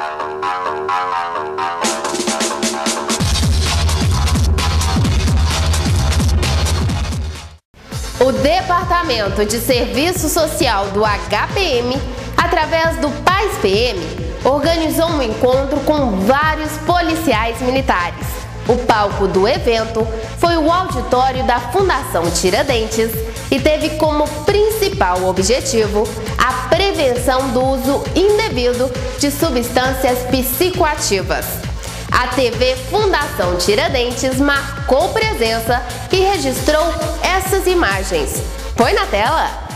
O Departamento de Serviço Social do HPM, através do PAIS PM, organizou um encontro com vários policiais militares. O palco do evento foi o auditório da Fundação Tiradentes e teve como principal objetivo a prevenção do uso indevido de substâncias psicoativas. A TV Fundação Tiradentes marcou presença e registrou essas imagens. Põe na tela!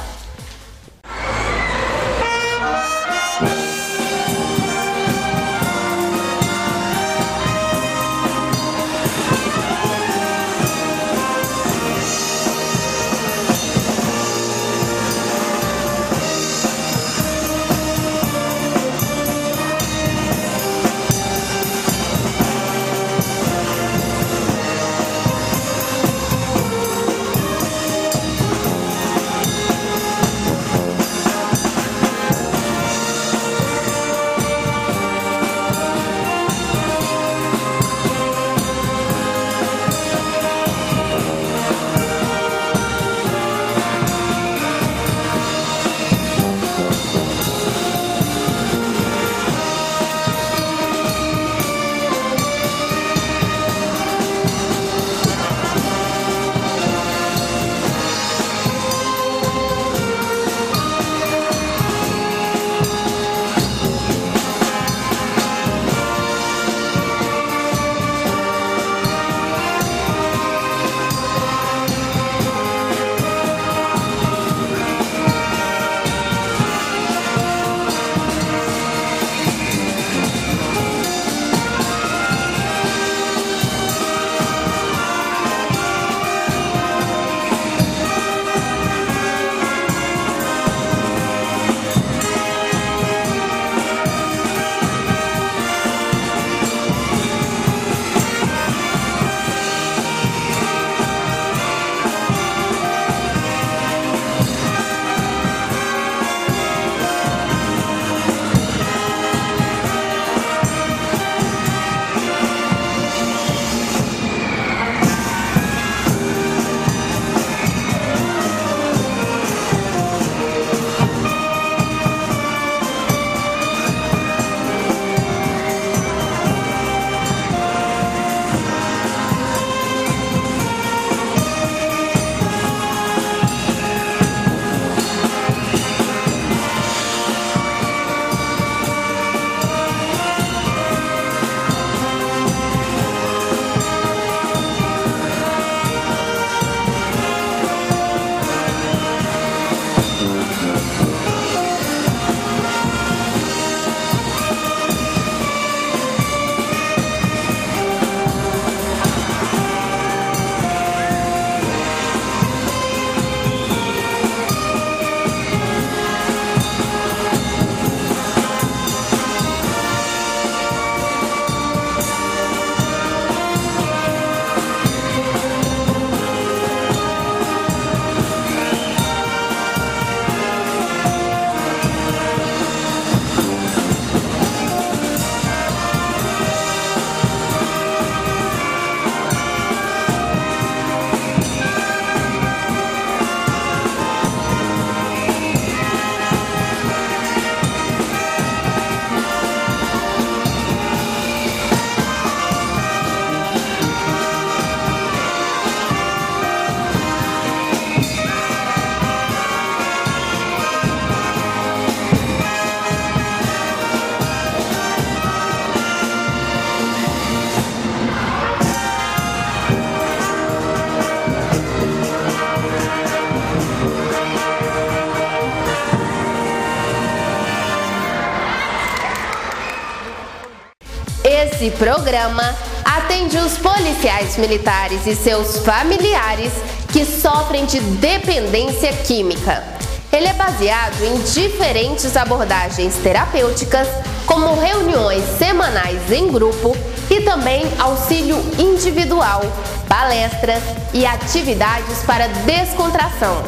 Esse programa atende os policiais militares e seus familiares que sofrem de dependência química. Ele é baseado em diferentes abordagens terapêuticas, como reuniões semanais em grupo e também auxílio individual, palestras e atividades para descontração.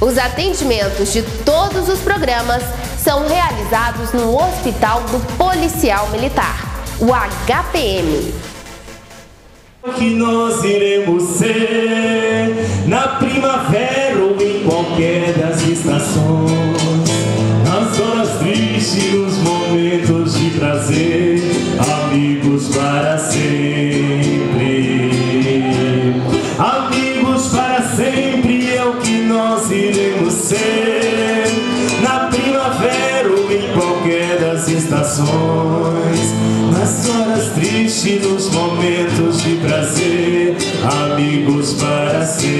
Os atendimentos de todos os programas são realizados no Hospital do Policial Militar, o HPM. Que nós iremos ser na primavera ou em qualquer das estações, nas horas tristes, nos momentos de prazer, amigos para das estações, nas horas tristes, nos momentos de prazer, amigos para sempre.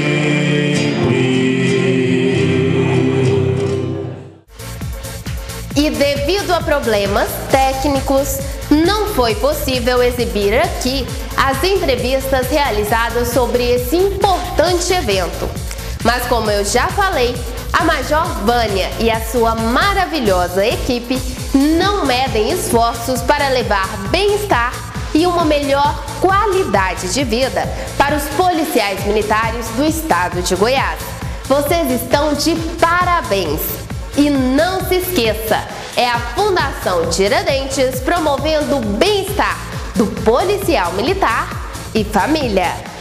E devido a problemas técnicos, não foi possível exibir aqui as entrevistas realizadas sobre esse importante evento. Mas como eu já falei, a Major Vânia e a sua maravilhosa equipe não medem esforços para levar bem-estar e uma melhor qualidade de vida para os policiais militares do estado de Goiás. Vocês estão de parabéns! E não se esqueça, é a Fundação Tiradentes promovendo o bem-estar do policial militar e família.